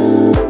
you